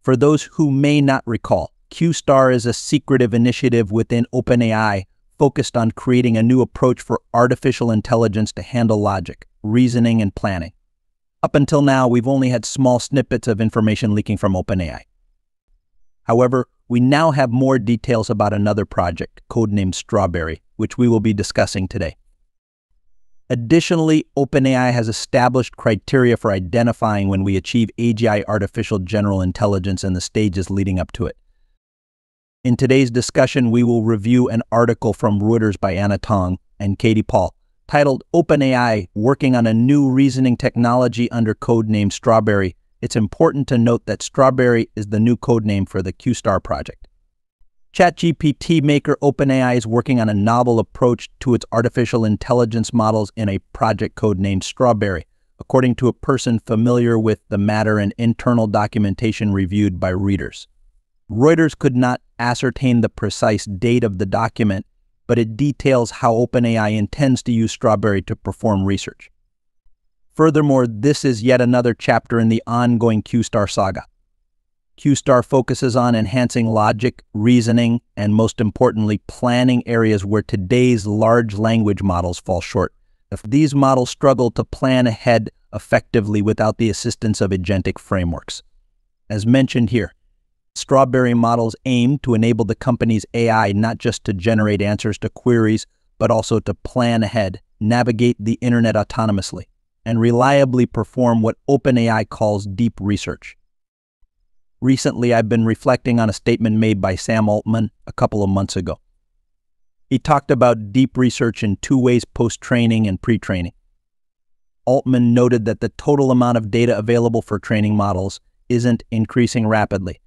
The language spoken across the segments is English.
For those who may not recall, QStar is a secretive initiative within OpenAI focused on creating a new approach for artificial intelligence to handle logic, reasoning, and planning. Up until now, we've only had small snippets of information leaking from OpenAI. However, we now have more details about another project, codenamed Strawberry, which we will be discussing today. Additionally, OpenAI has established criteria for identifying when we achieve AGI artificial general intelligence and the stages leading up to it. In today's discussion, we will review an article from Reuters by Anna Tong and Katie Paul titled OpenAI Working on a New Reasoning Technology under codename Strawberry. It's important to note that Strawberry is the new codename for the QStar project. ChatGPT maker OpenAI is working on a novel approach to its artificial intelligence models in a project codenamed Strawberry, according to a person familiar with the matter and internal documentation reviewed by readers. Reuters could not ascertain the precise date of the document, but it details how OpenAI intends to use Strawberry to perform research. Furthermore, this is yet another chapter in the ongoing QStar saga. QStar focuses on enhancing logic, reasoning, and most importantly, planning areas where today's large language models fall short. If these models struggle to plan ahead effectively without the assistance of agentic frameworks. As mentioned here, Strawberry models aim to enable the company's AI not just to generate answers to queries, but also to plan ahead, navigate the internet autonomously, and reliably perform what OpenAI calls deep research. Recently, I've been reflecting on a statement made by Sam Altman a couple of months ago. He talked about deep research in two ways post training and pre training. Altman noted that the total amount of data available for training models isn't increasing rapidly,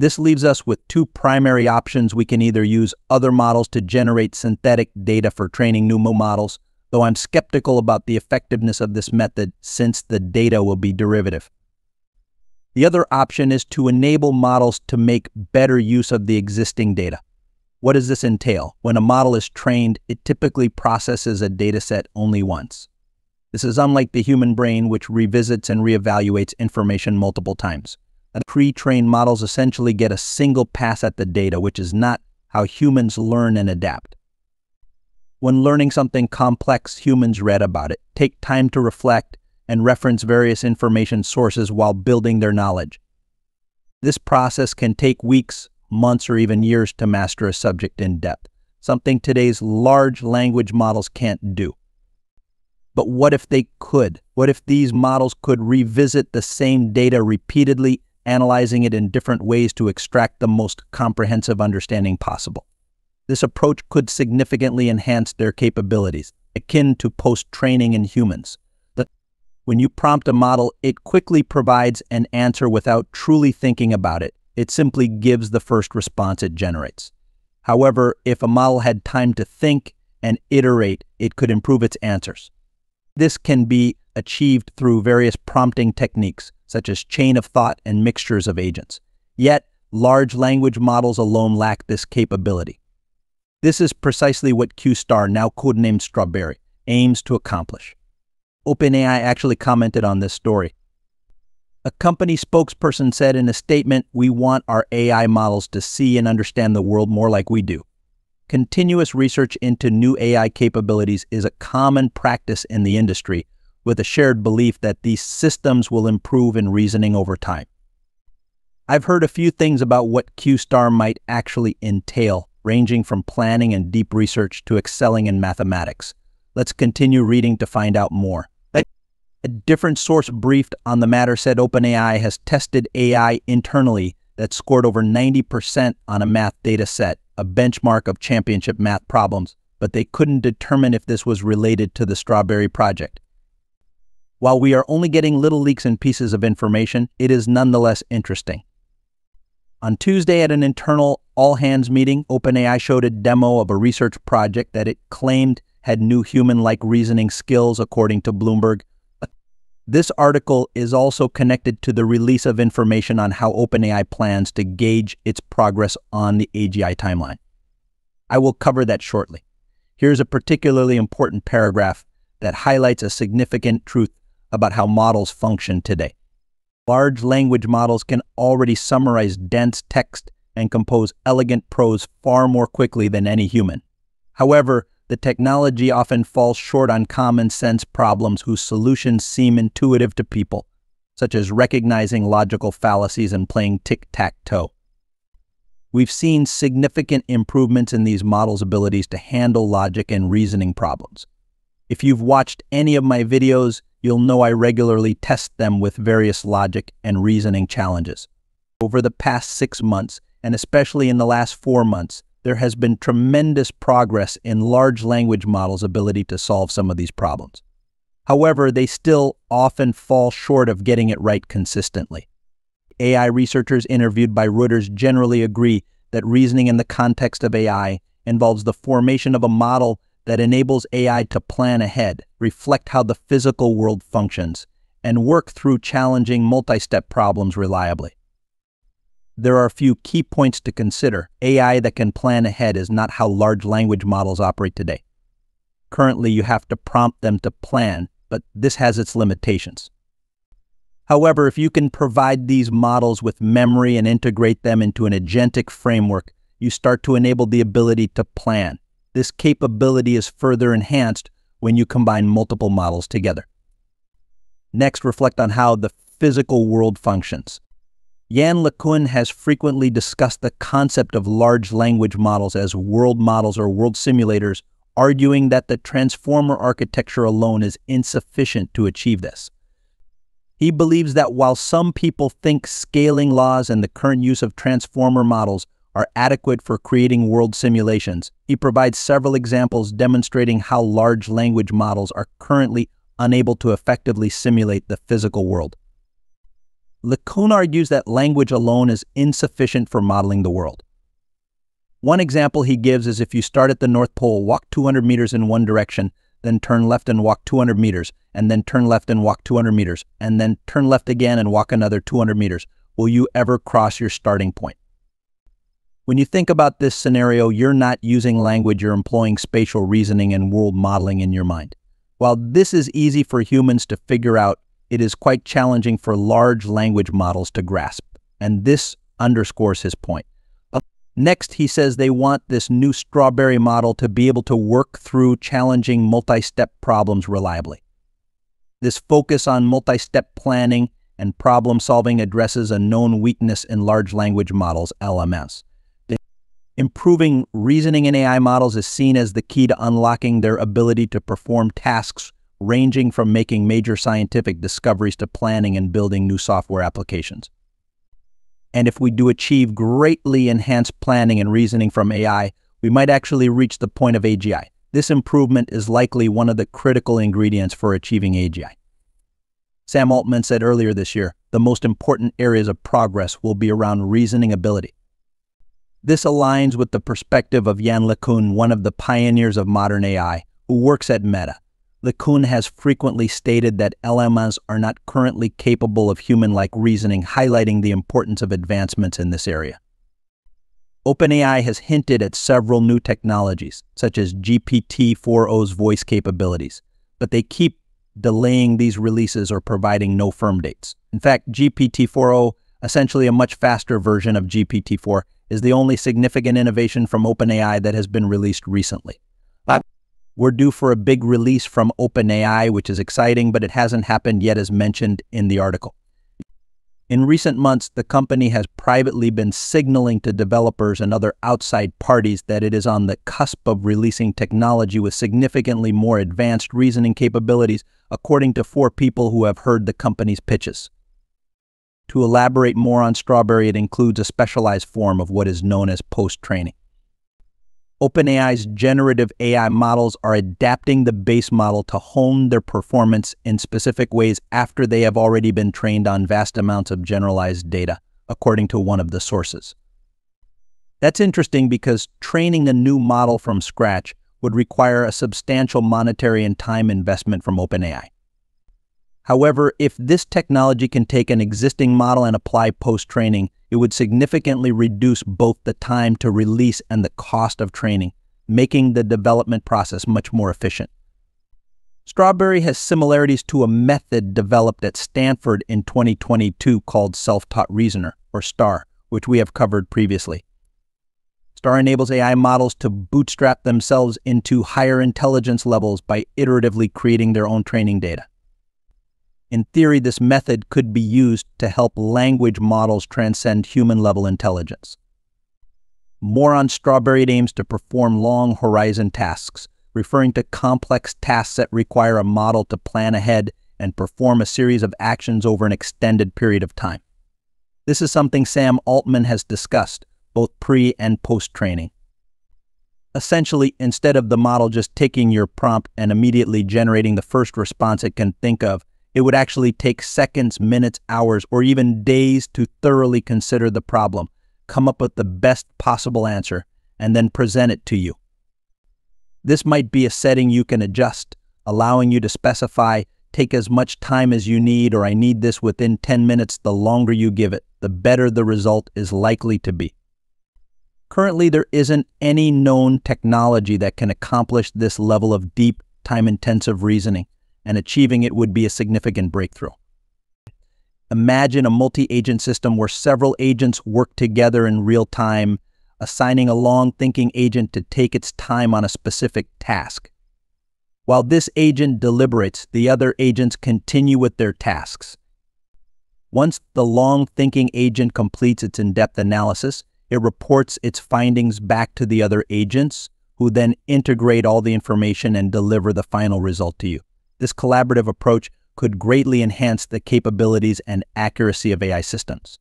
this leaves us with two primary options. We can either use other models to generate synthetic data for training new models, though I'm skeptical about the effectiveness of this method since the data will be derivative. The other option is to enable models to make better use of the existing data. What does this entail? When a model is trained, it typically processes a dataset only once. This is unlike the human brain, which revisits and reevaluates information multiple times pre-trained models essentially get a single pass at the data, which is not how humans learn and adapt. When learning something complex, humans read about it, take time to reflect, and reference various information sources while building their knowledge. This process can take weeks, months, or even years to master a subject in depth, something today's large language models can't do. But what if they could? What if these models could revisit the same data repeatedly analyzing it in different ways to extract the most comprehensive understanding possible. This approach could significantly enhance their capabilities, akin to post-training in humans. When you prompt a model, it quickly provides an answer without truly thinking about it. It simply gives the first response it generates. However, if a model had time to think and iterate, it could improve its answers. This can be achieved through various prompting techniques, such as chain of thought and mixtures of agents. Yet, large language models alone lack this capability. This is precisely what QStar, now codenamed Strawberry, aims to accomplish. OpenAI actually commented on this story. A company spokesperson said in a statement, We want our AI models to see and understand the world more like we do. Continuous research into new AI capabilities is a common practice in the industry, with a shared belief that these systems will improve in reasoning over time. I've heard a few things about what QStar might actually entail, ranging from planning and deep research to excelling in mathematics. Let's continue reading to find out more. A different source briefed on the matter said OpenAI has tested AI internally that scored over 90% on a math data set, a benchmark of championship math problems, but they couldn't determine if this was related to the Strawberry project. While we are only getting little leaks and pieces of information, it is nonetheless interesting. On Tuesday at an internal all-hands meeting, OpenAI showed a demo of a research project that it claimed had new human-like reasoning skills, according to Bloomberg. This article is also connected to the release of information on how OpenAI plans to gauge its progress on the AGI timeline. I will cover that shortly. Here's a particularly important paragraph that highlights a significant truth about how models function today. Large language models can already summarize dense text and compose elegant prose far more quickly than any human. However, the technology often falls short on common sense problems whose solutions seem intuitive to people, such as recognizing logical fallacies and playing tic tac toe. We've seen significant improvements in these models' abilities to handle logic and reasoning problems. If you've watched any of my videos, you'll know I regularly test them with various logic and reasoning challenges. Over the past six months, and especially in the last four months, there has been tremendous progress in large language models' ability to solve some of these problems. However, they still often fall short of getting it right consistently. AI researchers interviewed by Reuters generally agree that reasoning in the context of AI involves the formation of a model that enables AI to plan ahead, reflect how the physical world functions, and work through challenging multi-step problems reliably. There are a few key points to consider. AI that can plan ahead is not how large language models operate today. Currently, you have to prompt them to plan, but this has its limitations. However, if you can provide these models with memory and integrate them into an agentic framework, you start to enable the ability to plan. This capability is further enhanced when you combine multiple models together. Next, reflect on how the physical world functions. Yann LeCun has frequently discussed the concept of large language models as world models or world simulators, arguing that the transformer architecture alone is insufficient to achieve this. He believes that while some people think scaling laws and the current use of transformer models are adequate for creating world simulations, he provides several examples demonstrating how large language models are currently unable to effectively simulate the physical world. LeCun argues that language alone is insufficient for modeling the world. One example he gives is if you start at the North Pole, walk 200 meters in one direction, then turn left and walk 200 meters, and then turn left and walk 200 meters, and then turn left again and walk another 200 meters. Will you ever cross your starting point? When you think about this scenario, you're not using language, you're employing spatial reasoning and world modeling in your mind. While this is easy for humans to figure out, it is quite challenging for large language models to grasp, and this underscores his point. Uh, next, he says they want this new strawberry model to be able to work through challenging multi-step problems reliably. This focus on multi-step planning and problem solving addresses a known weakness in large language models, LLMs. Improving reasoning in AI models is seen as the key to unlocking their ability to perform tasks ranging from making major scientific discoveries to planning and building new software applications. And if we do achieve greatly enhanced planning and reasoning from AI, we might actually reach the point of AGI. This improvement is likely one of the critical ingredients for achieving AGI. Sam Altman said earlier this year, the most important areas of progress will be around reasoning ability. This aligns with the perspective of Yann LeCun, one of the pioneers of modern AI, who works at Meta. LeCun has frequently stated that LLMs are not currently capable of human-like reasoning, highlighting the importance of advancements in this area. OpenAI has hinted at several new technologies, such as GPT-4o's voice capabilities, but they keep delaying these releases or providing no firm dates. In fact, GPT-4o, essentially a much faster version of GPT-4, is the only significant innovation from OpenAI that has been released recently. We're due for a big release from OpenAI, which is exciting, but it hasn't happened yet as mentioned in the article. In recent months, the company has privately been signaling to developers and other outside parties that it is on the cusp of releasing technology with significantly more advanced reasoning capabilities, according to four people who have heard the company's pitches. To elaborate more on Strawberry, it includes a specialized form of what is known as post-training. OpenAI's generative AI models are adapting the base model to hone their performance in specific ways after they have already been trained on vast amounts of generalized data, according to one of the sources. That's interesting because training a new model from scratch would require a substantial monetary and time investment from OpenAI. However, if this technology can take an existing model and apply post-training, it would significantly reduce both the time to release and the cost of training, making the development process much more efficient. Strawberry has similarities to a method developed at Stanford in 2022 called Self-Taught Reasoner, or STAR, which we have covered previously. STAR enables AI models to bootstrap themselves into higher intelligence levels by iteratively creating their own training data. In theory, this method could be used to help language models transcend human-level intelligence. More on Strawberry aims to perform long horizon tasks, referring to complex tasks that require a model to plan ahead and perform a series of actions over an extended period of time. This is something Sam Altman has discussed, both pre and post training. Essentially, instead of the model just taking your prompt and immediately generating the first response it can think of, it would actually take seconds, minutes, hours, or even days to thoroughly consider the problem, come up with the best possible answer, and then present it to you. This might be a setting you can adjust, allowing you to specify take as much time as you need or I need this within 10 minutes. The longer you give it, the better the result is likely to be. Currently, there isn't any known technology that can accomplish this level of deep, time-intensive reasoning, and achieving it would be a significant breakthrough. Imagine a multi-agent system where several agents work together in real time assigning a long thinking agent to take its time on a specific task. While this agent deliberates, the other agents continue with their tasks. Once the long thinking agent completes its in depth analysis, it reports its findings back to the other agents, who then integrate all the information and deliver the final result to you. This collaborative approach could greatly enhance the capabilities and accuracy of AI systems.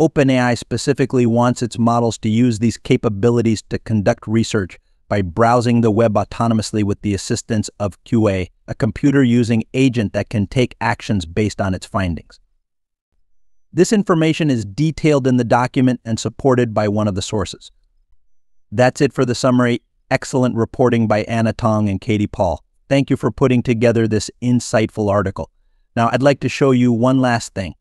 OpenAI specifically wants its models to use these capabilities to conduct research by browsing the web autonomously with the assistance of QA, a computer using agent that can take actions based on its findings. This information is detailed in the document and supported by one of the sources. That's it for the summary. Excellent reporting by Anna Tong and Katie Paul. Thank you for putting together this insightful article. Now, I'd like to show you one last thing.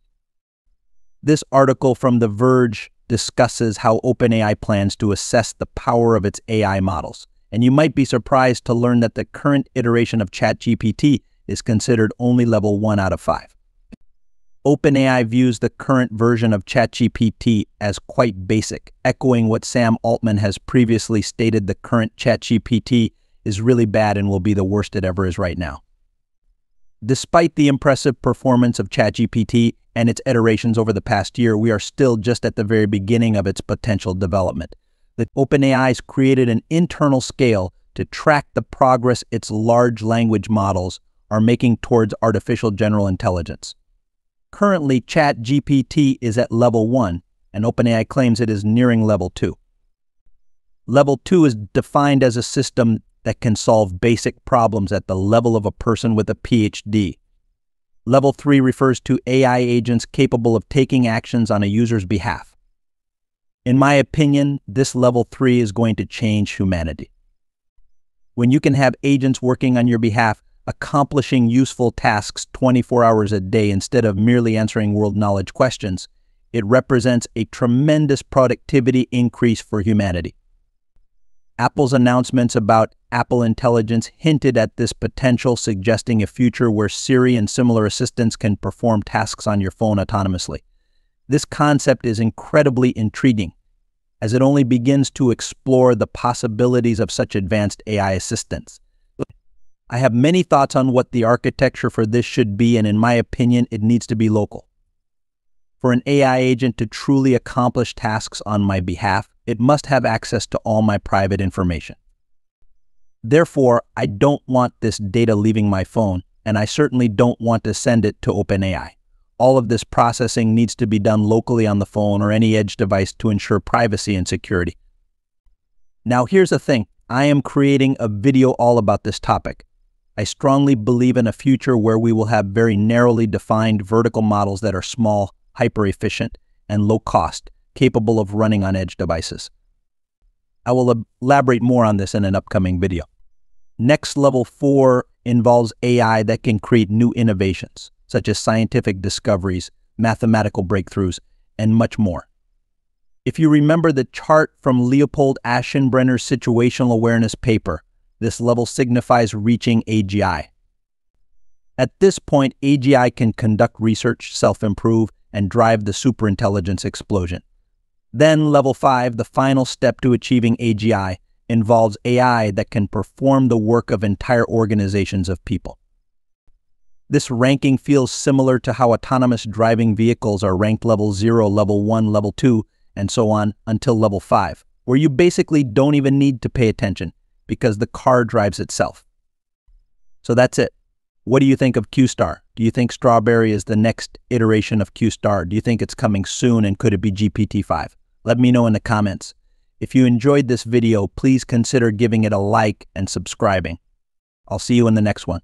This article from The Verge discusses how OpenAI plans to assess the power of its AI models. And you might be surprised to learn that the current iteration of ChatGPT is considered only level 1 out of 5. OpenAI views the current version of ChatGPT as quite basic, echoing what Sam Altman has previously stated the current ChatGPT is really bad and will be the worst it ever is right now. Despite the impressive performance of ChatGPT and its iterations over the past year, we are still just at the very beginning of its potential development. The OpenAI's created an internal scale to track the progress its large language models are making towards artificial general intelligence. Currently, ChatGPT is at level 1, and OpenAI claims it is nearing level 2. Level 2 is defined as a system that can solve basic problems at the level of a person with a PhD. Level 3 refers to AI agents capable of taking actions on a user's behalf. In my opinion, this level 3 is going to change humanity. When you can have agents working on your behalf, accomplishing useful tasks 24 hours a day instead of merely answering world knowledge questions, it represents a tremendous productivity increase for humanity. Apple's announcements about Apple Intelligence hinted at this potential, suggesting a future where Siri and similar assistants can perform tasks on your phone autonomously. This concept is incredibly intriguing, as it only begins to explore the possibilities of such advanced AI assistants. I have many thoughts on what the architecture for this should be, and in my opinion, it needs to be local. For an AI agent to truly accomplish tasks on my behalf, it must have access to all my private information. Therefore, I don't want this data leaving my phone, and I certainly don't want to send it to OpenAI. All of this processing needs to be done locally on the phone or any edge device to ensure privacy and security. Now here's the thing, I am creating a video all about this topic. I strongly believe in a future where we will have very narrowly defined vertical models that are small, hyper-efficient, and low cost, capable of running on edge devices. I will elaborate more on this in an upcoming video. Next level four involves AI that can create new innovations, such as scientific discoveries, mathematical breakthroughs, and much more. If you remember the chart from Leopold Aschenbrenner's situational awareness paper, This level signifies reaching AGI. At this point, AGI can conduct research, self-improve, and drive the superintelligence explosion. Then level 5, the final step to achieving AGI, involves AI that can perform the work of entire organizations of people. This ranking feels similar to how autonomous driving vehicles are ranked level 0, level 1, level 2, and so on until level 5, where you basically don't even need to pay attention because the car drives itself. So that's it. What do you think of QStar? Do you think Strawberry is the next iteration of QStar? Do you think it's coming soon and could it be GPT-5? Let me know in the comments. If you enjoyed this video, please consider giving it a like and subscribing. I'll see you in the next one.